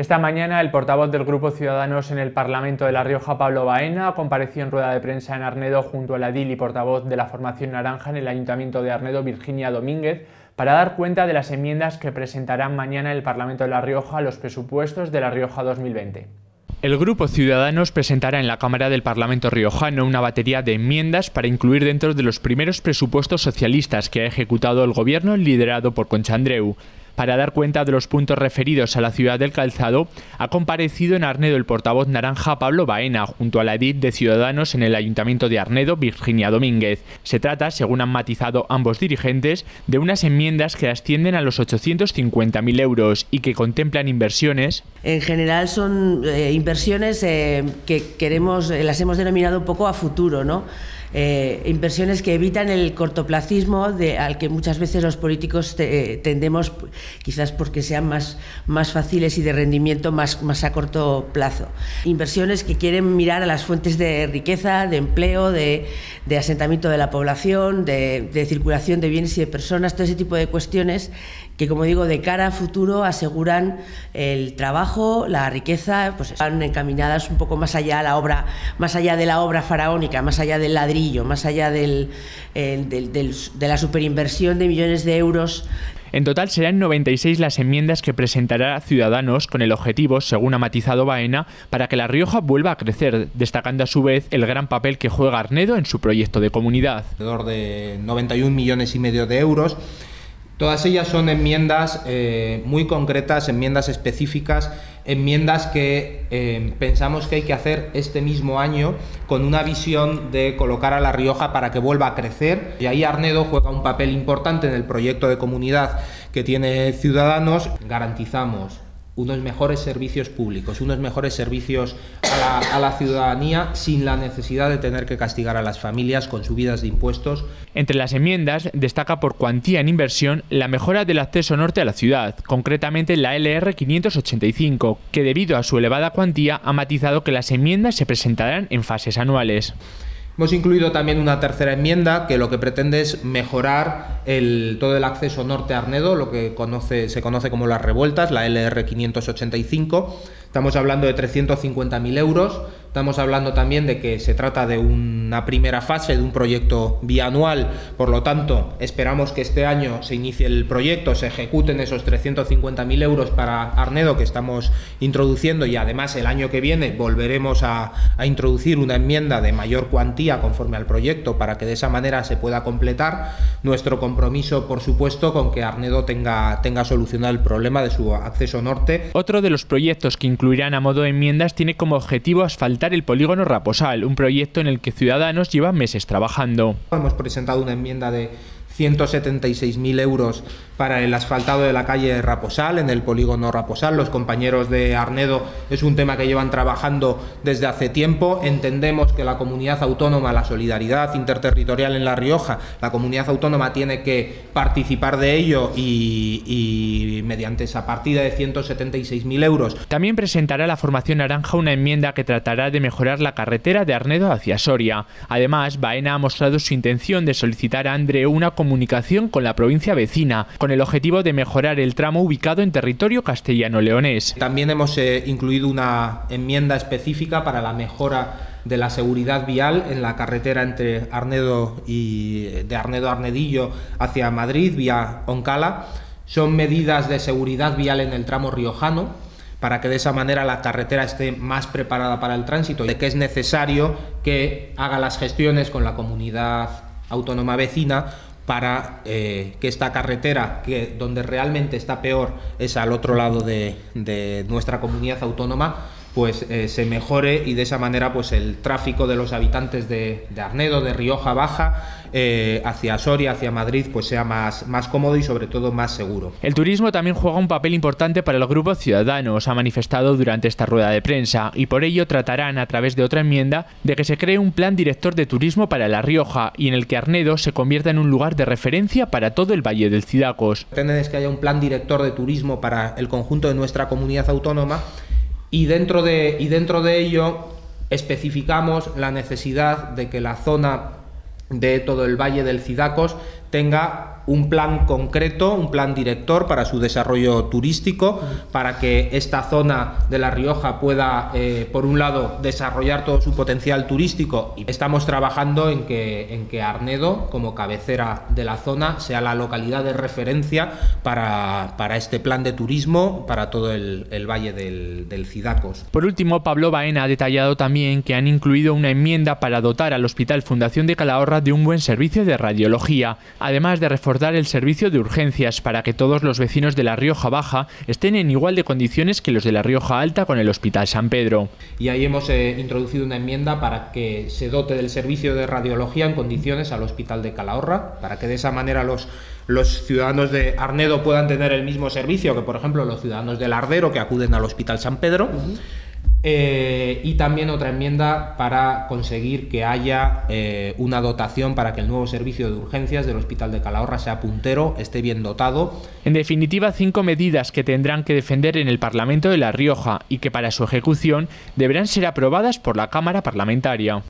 Esta mañana el portavoz del Grupo Ciudadanos en el Parlamento de La Rioja, Pablo Baena, compareció en rueda de prensa en Arnedo junto a la DIL y portavoz de la Formación Naranja en el Ayuntamiento de Arnedo, Virginia Domínguez, para dar cuenta de las enmiendas que presentarán mañana el Parlamento de La Rioja a los presupuestos de La Rioja 2020. El Grupo Ciudadanos presentará en la Cámara del Parlamento riojano una batería de enmiendas para incluir dentro de los primeros presupuestos socialistas que ha ejecutado el Gobierno liderado por Concha Andreu. Para dar cuenta de los puntos referidos a la ciudad del calzado, ha comparecido en Arnedo el portavoz naranja Pablo Baena, junto a la edit de Ciudadanos en el Ayuntamiento de Arnedo, Virginia Domínguez. Se trata, según han matizado ambos dirigentes, de unas enmiendas que ascienden a los 850.000 euros y que contemplan inversiones. En general son eh, inversiones eh, que queremos, eh, las hemos denominado un poco a futuro, ¿no? Eh, inversiones que evitan el cortoplacismo de, al que muchas veces los políticos te, tendemos, quizás porque sean más, más fáciles y de rendimiento más, más a corto plazo. Inversiones que quieren mirar a las fuentes de riqueza, de empleo, de, de asentamiento de la población, de, de circulación de bienes y de personas, todo ese tipo de cuestiones que, como digo, de cara a futuro aseguran el trabajo, la riqueza, pues están encaminadas un poco más allá la obra, más allá de la obra faraónica, más allá del ladrillo, más allá del, eh, del, del, de la superinversión de millones de euros en total serán 96 las enmiendas que presentará Ciudadanos con el objetivo, según ha matizado Baena, para que La Rioja vuelva a crecer, destacando a su vez el gran papel que juega Arnedo en su proyecto de comunidad. Alrededor de 91 millones y medio de euros Todas ellas son enmiendas eh, muy concretas, enmiendas específicas, enmiendas que eh, pensamos que hay que hacer este mismo año con una visión de colocar a La Rioja para que vuelva a crecer. Y ahí Arnedo juega un papel importante en el proyecto de comunidad que tiene Ciudadanos. Garantizamos unos mejores servicios públicos, unos mejores servicios a la, ciudadanía sin la necesidad de tener que castigar a las familias con subidas de impuestos. Entre las enmiendas destaca por cuantía en inversión la mejora del acceso norte a la ciudad, concretamente la LR 585, que debido a su elevada cuantía ha matizado que las enmiendas se presentarán en fases anuales. Hemos incluido también una tercera enmienda que lo que pretende es mejorar todo el acceso norte a Arnedo, lo que se conoce como las revueltas, la LR 585. Estamos hablando de 350.000 euros. Estamos hablando también de que se trata de una primera fase de un proyecto bianual, por lo tanto, esperamos que este año se inicie el proyecto, se ejecuten esos 350.000 euros para Arnedo que estamos introduciendo y además el año que viene volveremos a, a introducir una enmienda de mayor cuantía conforme al proyecto para que de esa manera se pueda completar nuestro compromiso, por supuesto, con que Arnedo tenga, tenga solucionado el problema de su acceso norte. Otro de los proyectos que incluirán a modo de enmiendas tiene como objetivo asfaltar el polígono Raposal, un proyecto en el que Ciudadanos lleva meses trabajando. Hemos presentado una enmienda de 176.000 euros para el asfaltado de la calle Raposal, en el polígono Raposal. Los compañeros de Arnedo es un tema que llevan trabajando desde hace tiempo. Entendemos que la comunidad autónoma, la solidaridad interterritorial en La Rioja, la comunidad autónoma tiene que participar de ello y, y mediante esa partida de 176.000 euros. También presentará la Formación Naranja una enmienda que tratará de mejorar la carretera de Arnedo hacia Soria. Además, Baena ha mostrado su intención de solicitar a Andreu una comunicación con la provincia vecina, con el objetivo de mejorar el tramo ubicado en territorio castellano-leonés. También hemos eh, incluido una enmienda específica para la mejora de la seguridad vial en la carretera entre Arnedo y de Arnedo a Arnedillo hacia Madrid vía Oncala. Son medidas de seguridad vial en el tramo riojano para que de esa manera la carretera esté más preparada para el tránsito, de que es necesario que haga las gestiones con la comunidad autónoma vecina para eh, que esta carretera, que donde realmente está peor es al otro lado de, de nuestra comunidad autónoma, pues eh, se mejore y de esa manera pues el tráfico de los habitantes de, de Arnedo, de Rioja Baja, eh, hacia Soria, hacia Madrid, pues sea más, más cómodo y sobre todo más seguro. El turismo también juega un papel importante para el grupo Ciudadanos, ha manifestado durante esta rueda de prensa, y por ello tratarán a través de otra enmienda de que se cree un plan director de turismo para La Rioja y en el que Arnedo se convierta en un lugar de referencia para todo el Valle del Cidacos. Pretenden que haya un plan director de turismo para el conjunto de nuestra comunidad autónoma y dentro de, y dentro de ello especificamos la necesidad de que la zona de todo el Valle del Cidacos tenga un plan concreto, un plan director para su desarrollo turístico, para que esta zona de La Rioja pueda, eh, por un lado, desarrollar todo su potencial turístico. Y estamos trabajando en que, en que Arnedo, como cabecera de la zona, sea la localidad de referencia para, este plan de turismo para todo el, valle del, del Cidacos. Por último, Pablo Baena ha detallado también que han incluido una enmienda para dotar al Hospital Fundación de Calahorra de un buen servicio de radiología, además de reforzar el servicio de urgencias para que todos los vecinos de La Rioja Baja estén en igual de condiciones que los de La Rioja Alta con el Hospital San Pedro. Y ahí hemos eh, introducido una enmienda para que se dote del servicio de radiología en condiciones al Hospital de Calahorra, para que de esa manera los, los ciudadanos de Arnedo puedan tener el mismo servicio que, por ejemplo, los ciudadanos del Ardero que acuden al Hospital San Pedro. Eh, y también otra enmienda para conseguir que haya eh, una dotación para que el nuevo servicio de urgencias del Hospital de Calahorra sea puntero, esté bien dotado. En definitiva, cinco medidas que tendrán que defender en el Parlamento de La Rioja y que para su ejecución deberán ser aprobadas por la Cámara Parlamentaria.